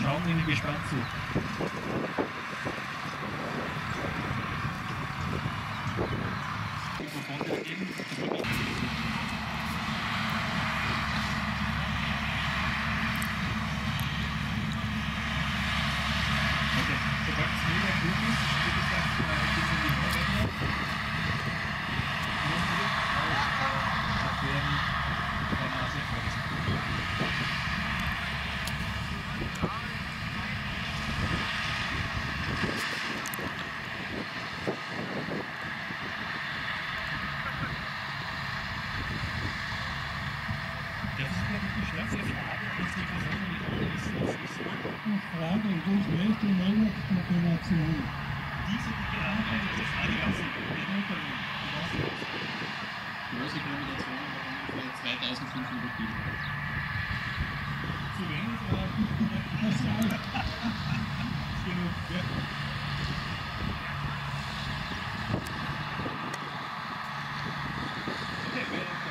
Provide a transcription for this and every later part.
schauen Ihnen gespannt zu. Mikrofon übergeben. Okay, sobald es mega gut ist, wie gesagt, äh, geht es in die Neuordnung. Nun wird auch abwehren, bei Nase vorgesehen. Das ist glaube ich die schärfste Frage, ob das Mikrofon nicht an ist. Das ist so. Durch welche Männerkombination? Diese, die gerade bei dieser Frage lassen. Große Kombination waren ungefähr 2500 Kilo. Zu wenig oder Das reicht. genug? Ja. Okay, wer ist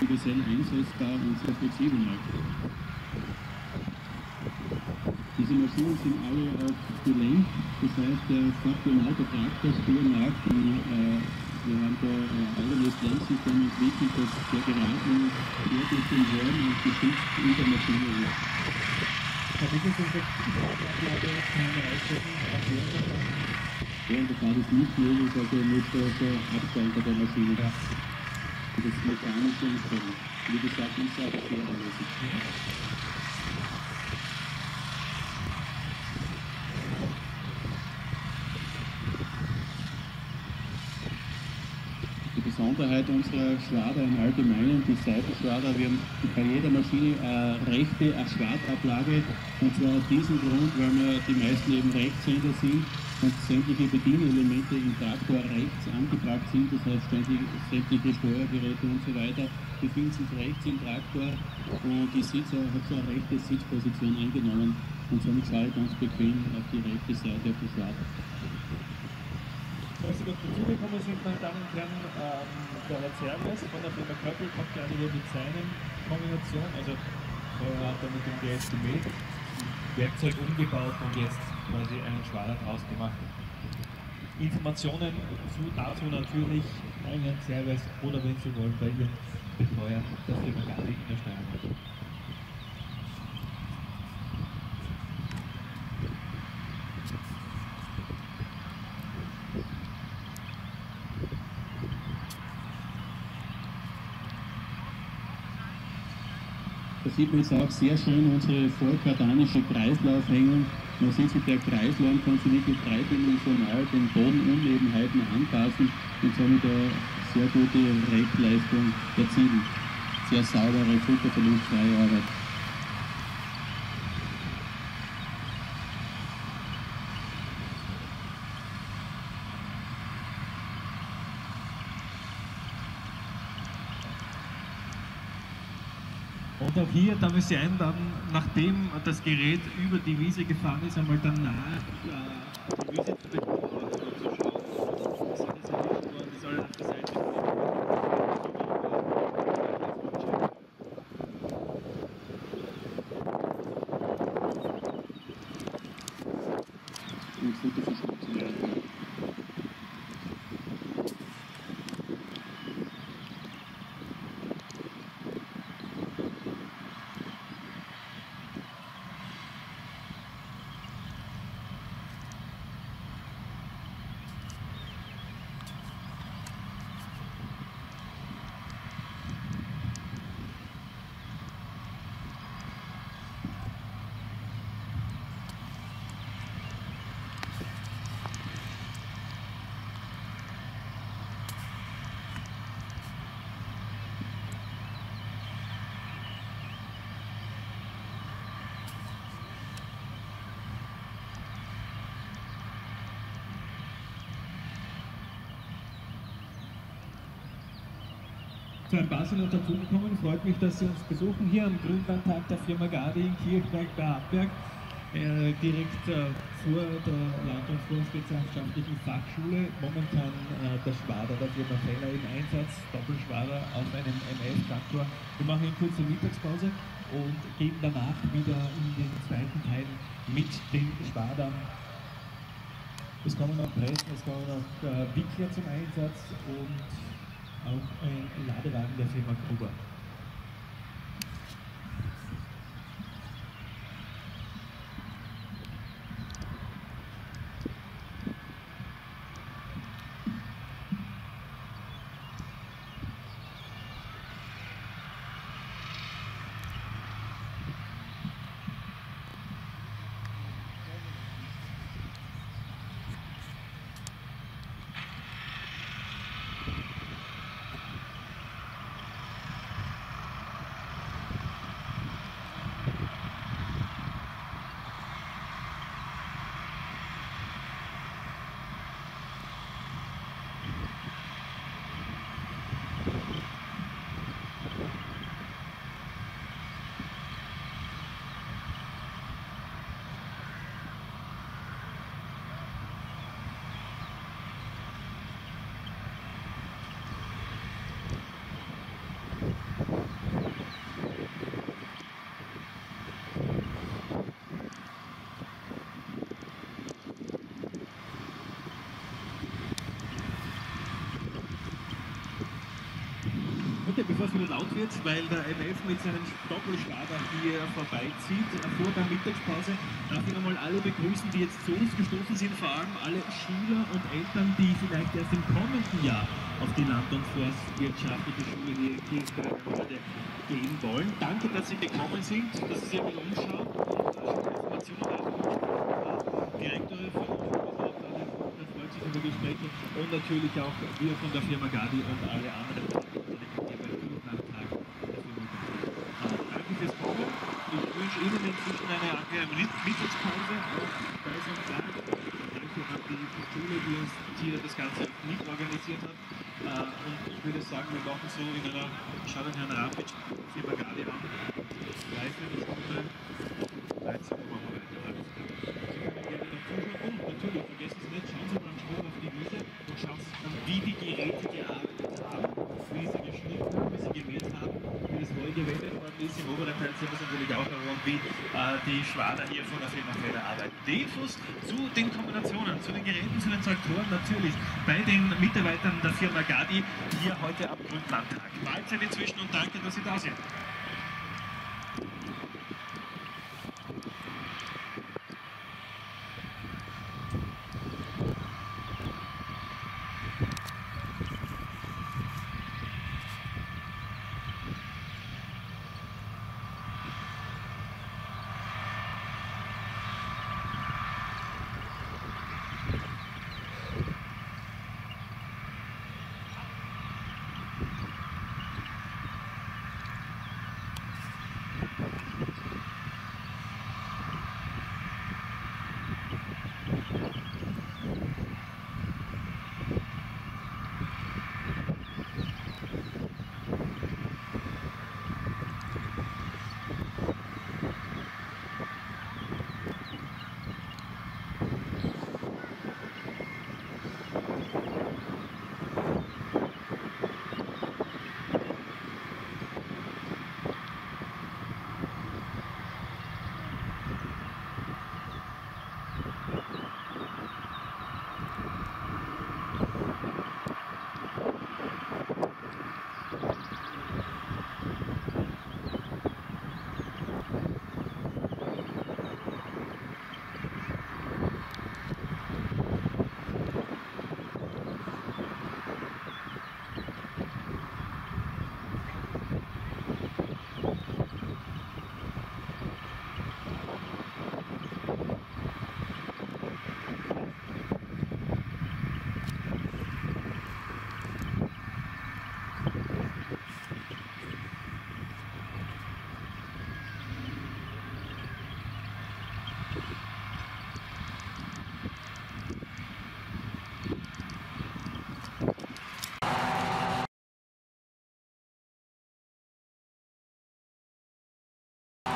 Universell einsetzbar und sehr flexibel auch. Diese Maschinen sind alle auf gelenkt, das heißt, der Faktor im Autotraktor spüren nach. Die, äh, wir haben da äh, eigenes Lenksystem entwickelt, das sehr geraten sehr durch den Horn und geschützt in der Maschine ist. Während der Fahrt ist nicht möglich, also so, so Abstand der Maschine. Und das mechanische Umstellen. Wie gesagt, ist auch sehr anlässig. Die Besonderheit unserer Schwader im Allgemeinen, die Seitenschwader, wir haben bei jeder Maschine eine rechte eine Schwadablage und zwar aus diesem Grund, weil wir die meisten eben Rechtshänder sind und sämtliche Bedienelemente im Traktor rechts angebracht sind, das heißt sämtliche Steuergeräte und so weiter befinden sich rechts im Traktor und die Sitz hat so eine rechte Sitzposition eingenommen und somit fahre ich ganz bequem auf die rechte Seite auf die Schwader. Falls Sie noch dazugekommen sind, meine Damen und Herren, ähm, der Herr Zermes von der Firma Köppel kommt gerade hier mit seinen Kombination, also er mit dem GSDM Werkzeug umgebaut und jetzt quasi einen Schwader draus gemacht. Informationen zu, dazu natürlich Herrn Zermes oder wenn Sie wollen, bei Ihrem Betreuer der Firma Gadi in der Steinung. Da sieht man jetzt auch sehr schön unsere vollkardanische Kreislaufhängung. Man sieht sich der Kreislauf kann sich wirklich dreidimensional den Bodenunebenheiten anpassen und somit eine sehr gute Rechtleistung erzielen. Sehr saubere, futterverlustfreie Arbeit. Und auch hier darf ich Sie einladen, nachdem das Gerät über die Wiese gefahren ist, einmal dann nahe äh, die Wiese zu bekommen und zu schauen. Sehen das ja nicht nur, die soll auf der Seite Und Futterverschmutzung. zu Basel und dazugekommen. Freut mich, dass Sie uns besuchen hier am Grünlandtag der Firma Gadi in Kirchberg bei Hartberg. äh, direkt äh, vor der Land- und Forstwirtschaftlichen Fachschule. Momentan äh, der Schwader der Firma Feller im Einsatz, Doppelschwader auf einem MS-Traktor. Wir machen eine kurze Mittagspause und gehen danach wieder in den zweiten Teil mit den Schwadern. Es kommen noch Pressen, es kommen noch äh, Wickler zum Einsatz und auch ein Ladewagen der Firma Gruber. Okay, bevor es wieder laut wird, weil der MF mit seinem Doppelschwader hier vorbeizieht, vor der Mittagspause, darf ich nochmal alle begrüßen, die jetzt zu uns gestoßen sind, vor allem alle Schüler und Eltern, die vielleicht erst im kommenden Jahr auf die Land- und Forstwirtschaftliche Schule hier in Kirchberg gehen wollen. Danke, dass Sie gekommen sind, dass Sie sich ein bisschen umschauen und äh, Informationen haben. Direktore von über Gespräche und natürlich auch wir von der Firma Gadi und alle anderen Danke fürs Kommen. Ich wünsche Ihnen inzwischen eine angenehme Mittagspause. Weiß und Dank. Danke an die Schule, die uns hier das Ganze mit organisiert hat. Und ich würde sagen, wir machen so in einer, schauen den Herrn Rapic, Firma Gadi an. Dreiviertel Stunde, 13 Uhr machen wir weiter. Und natürlich, vergessen Sie nicht, schauen Sie mal am Sprung auf die Wiese und schauen Sie an, wie die Geräte gearbeitet haben, wie sie geschnitten haben, wie sie gemäht haben, wie das neu gewendet worden ist. Im oberen Teil sehen wir es natürlich auch herum, wie äh, die Schwader hier von der Firma Feder arbeiten. Infos zu den Kombinationen, zu den Geräten, zu den Traktoren natürlich bei den Mitarbeitern der Firma Gadi hier heute am Grünlandtag. Mahlzeit inzwischen und danke, dass Sie da sind.